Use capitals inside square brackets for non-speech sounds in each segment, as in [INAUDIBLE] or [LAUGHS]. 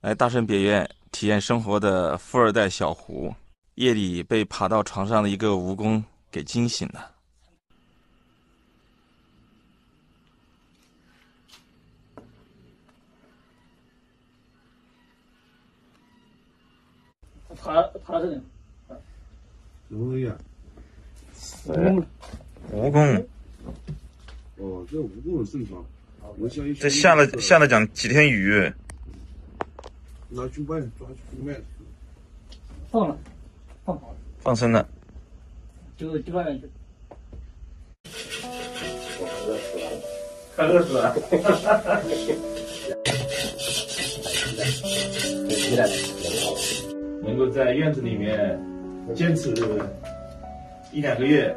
来大圣别院体验生活的富二代小胡，夜里被爬到床上的一个蜈蚣给惊醒了。爬爬到这里，什么东西啊？蜈蜈蚣，哦，这蜈蚣很正常。我像一这下了下了讲几天雨，拿去卖，抓去卖。放了，放好了，放生了。就就外面去。快饿死了！能够在院子里面坚持一两个月，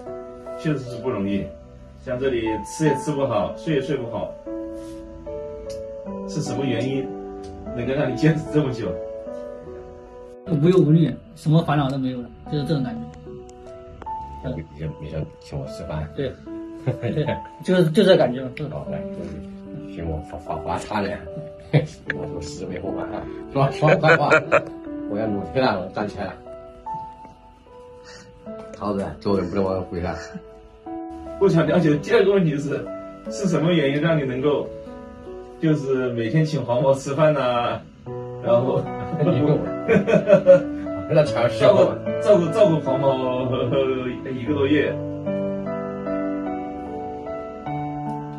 确实是不容易。像这里吃也吃不好，睡也睡不好，是什么原因能够让你坚持这么久？无忧无虑，什么烦恼都没有了，就是这种感觉。你就你就请我吃饭，对，[LAUGHS] 对，就是就这感觉。就是好来，请我发发发茶点，[LAUGHS] 我说死没后半，说说实话，我要努力了，我站起来了。桃子，做人不能往回来。我想了解第二个问题是，是什么原因让你能够，就是每天请黄毛吃饭呐、然后你问我，[LAUGHS] 那全是照顾我。照顾照顾黄毛 [LAUGHS] 一个多月，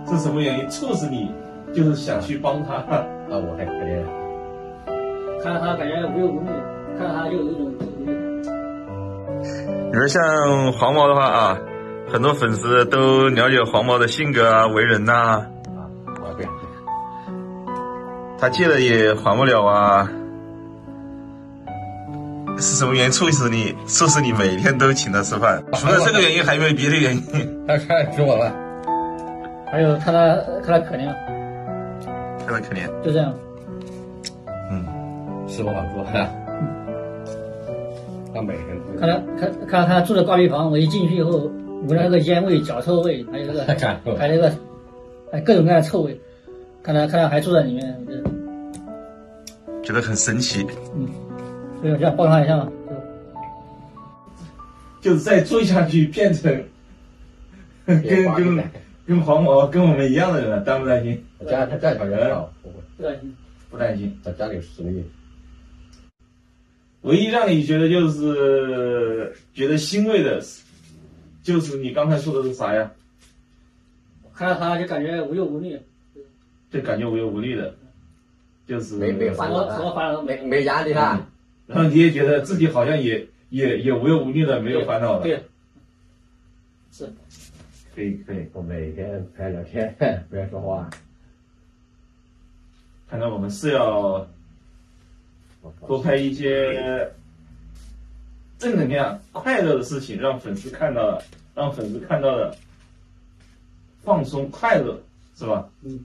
是什么原因促使你就是想去帮他？[LAUGHS] 啊，我还可怜。看到他感觉无忧无虑，看到他就有一种。你说像黄毛的话啊，很多粉丝都了解黄毛的性格啊、为人呐、啊，他借了也还不了啊。是什么原因促使你促使你每天都请他吃饭？除了这个原因，还有没有别的原因？他看指我了。还有看他看他可怜，看他可怜。就这样。嗯，是不好做的。他每天看他看看他住的挂壁房，我一进去以后，闻到那个烟味、脚臭味，还有那个 [LAUGHS] 还有那个还各种各样的臭味。看他看他还住在里面，我觉得很神奇。嗯，所以我就想帮他一下嘛，就就是再做下去变成跟跟跟黄毛跟我们一样的人了，担不担心？我家他家条件好，不会，不担心。不担心。他家里有实力。唯一让你觉得就是觉得欣慰的，就是你刚才说的是啥呀？看到他就感觉无忧无虑，就感觉无忧无虑的，就是没没烦什么什么烦恼都没没没压力了。然后你也觉得自己好像也也也无忧无虑的，没有烦恼了。对，是可以可以，我每天陪他聊天，[LAUGHS] 不要说话。看来我们是要多拍一些正能量、快乐的事情，让粉丝看到了，让粉丝看到了放松、快乐，是吧？嗯。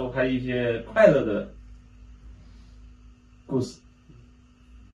多拍一些快乐的故事。